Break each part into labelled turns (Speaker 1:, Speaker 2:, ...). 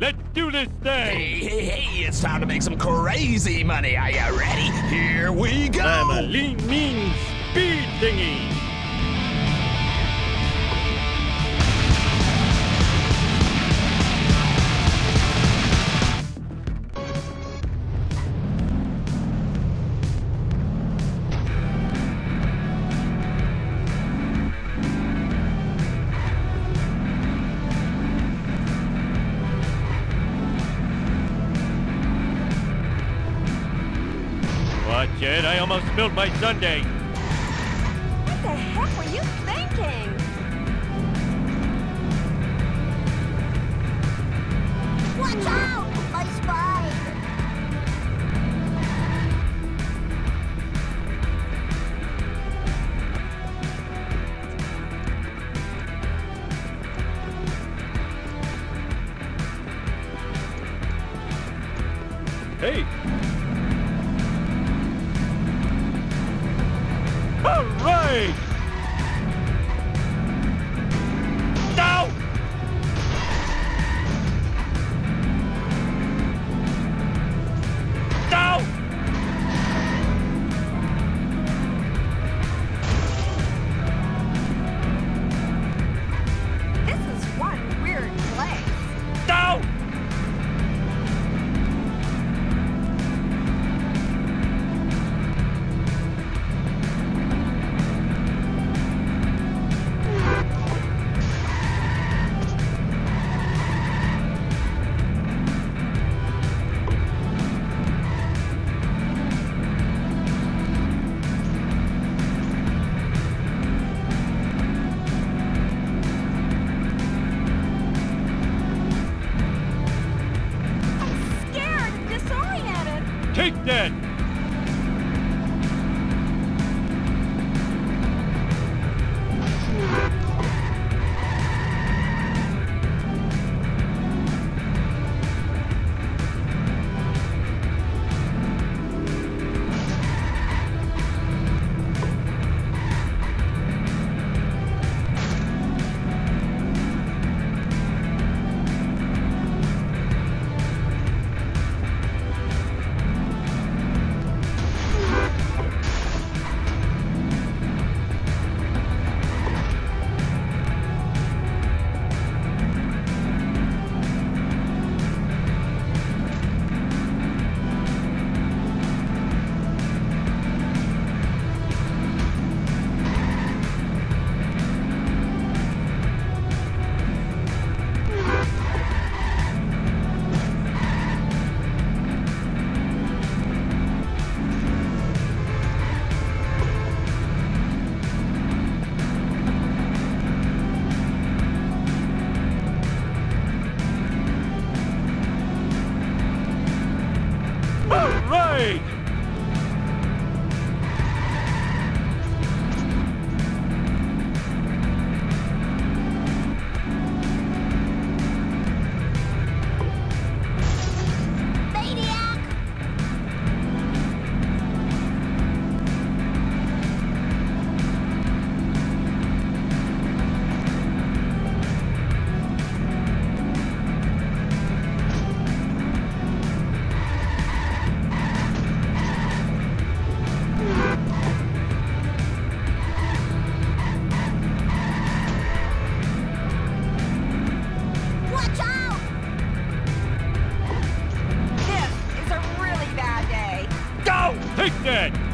Speaker 1: Let's do this thing!
Speaker 2: Hey, hey, hey, it's time to make some crazy money. Are you ready? Here we go!
Speaker 1: I'm a lean, mean speed thingy! Watch it, I almost spilled my sundae.
Speaker 3: What the heck were you thinking?
Speaker 4: Watch out! I spy!
Speaker 1: Hey! All right! Take that! Take that!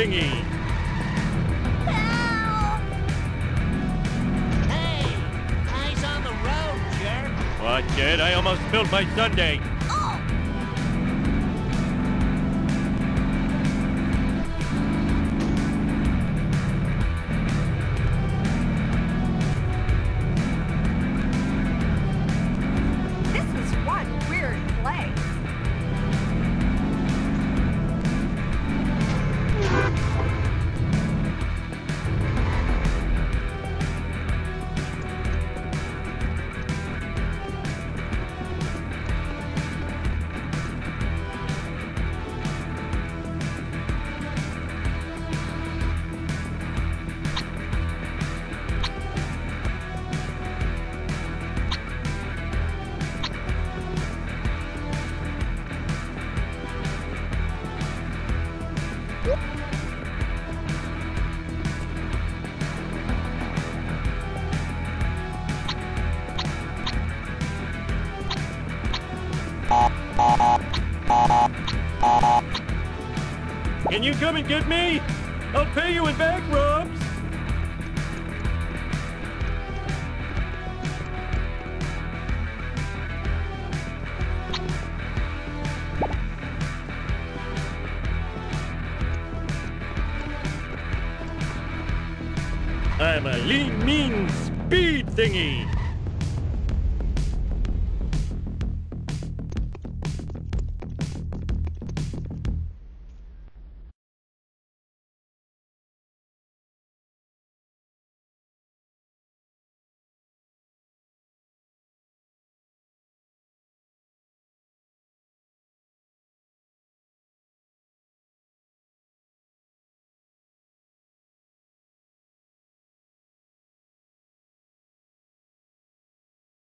Speaker 1: Thingy.
Speaker 4: Help!
Speaker 5: Hey, eyes on the road, jerk.
Speaker 1: Watch it, I almost spilled my sundae. Can you come and get me? I'll pay you in back rubs. I'm a lean, mean speed thingy.